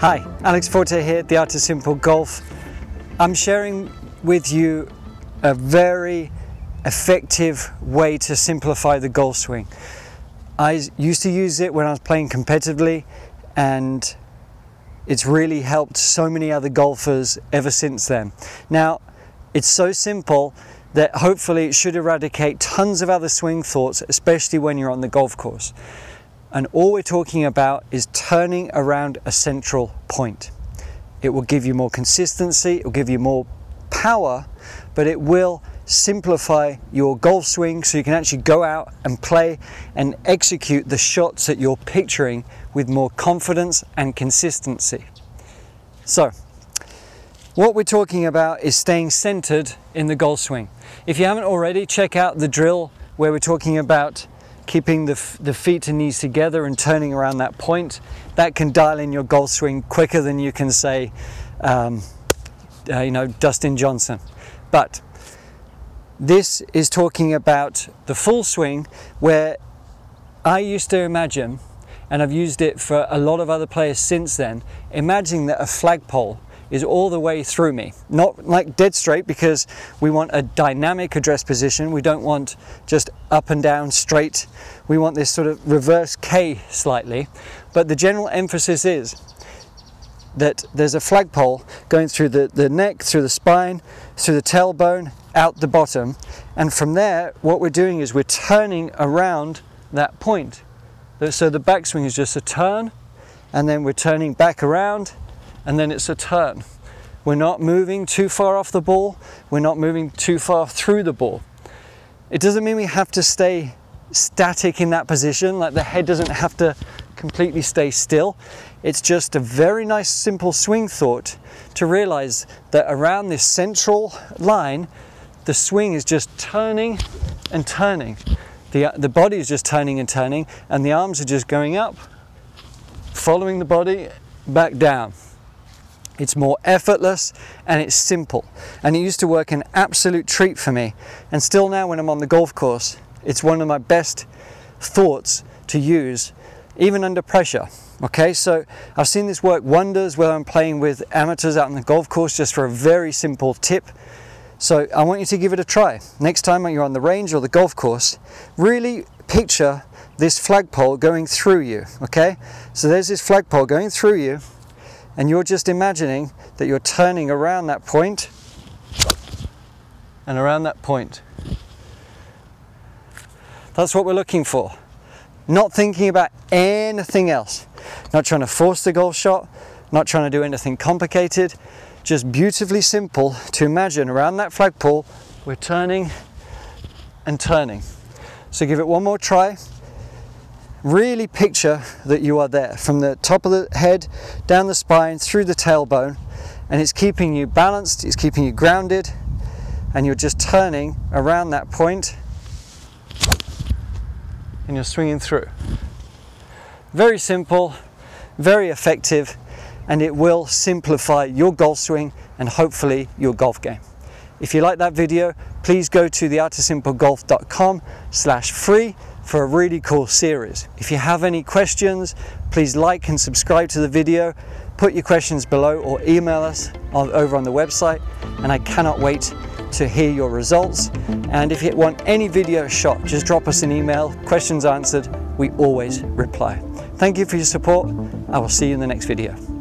Hi, Alex Fortey here at The Art of Simple Golf. I'm sharing with you a very effective way to simplify the golf swing. I used to use it when I was playing competitively and it's really helped so many other golfers ever since then. Now, it's so simple that hopefully it should eradicate tons of other swing thoughts, especially when you're on the golf course. And all we're talking about is turning around a central point. It will give you more consistency, it will give you more power, but it will simplify your golf swing so you can actually go out and play and execute the shots that you're picturing with more confidence and consistency. So, what we're talking about is staying centered in the golf swing. If you haven't already, check out the drill where we're talking about keeping the, the feet and knees together and turning around that point. That can dial in your golf swing quicker than you can say, um, uh, you know, Dustin Johnson. But this is talking about the full swing where I used to imagine, and I've used it for a lot of other players since then, imagining that a flagpole is all the way through me. Not like dead straight because we want a dynamic address position. We don't want just up and down straight. We want this sort of reverse K slightly. But the general emphasis is that there's a flagpole going through the, the neck, through the spine, through the tailbone, out the bottom. And from there, what we're doing is we're turning around that point. So the backswing is just a turn, and then we're turning back around, and then it's a turn. We're not moving too far off the ball, we're not moving too far through the ball. It doesn't mean we have to stay static in that position, like the head doesn't have to completely stay still. It's just a very nice simple swing thought to realize that around this central line, the swing is just turning and turning. The, uh, the body is just turning and turning, and the arms are just going up, following the body back down. It's more effortless and it's simple. And it used to work an absolute treat for me. And still now, when I'm on the golf course, it's one of my best thoughts to use, even under pressure. Okay, so I've seen this work wonders where I'm playing with amateurs out on the golf course just for a very simple tip. So I want you to give it a try. Next time you're on the range or the golf course, really picture this flagpole going through you. Okay, so there's this flagpole going through you and you're just imagining that you're turning around that point and around that point. That's what we're looking for. Not thinking about anything else. Not trying to force the golf shot, not trying to do anything complicated. Just beautifully simple to imagine around that flagpole, we're turning and turning. So give it one more try really picture that you are there from the top of the head down the spine through the tailbone and it's keeping you balanced it's keeping you grounded and you're just turning around that point and you're swinging through. Very simple very effective and it will simplify your golf swing and hopefully your golf game. If you like that video please go to theartofsimplegolf.com slash free for a really cool series. If you have any questions, please like and subscribe to the video, put your questions below or email us over on the website and I cannot wait to hear your results. And if you want any video shot, just drop us an email, questions answered, we always reply. Thank you for your support. I will see you in the next video.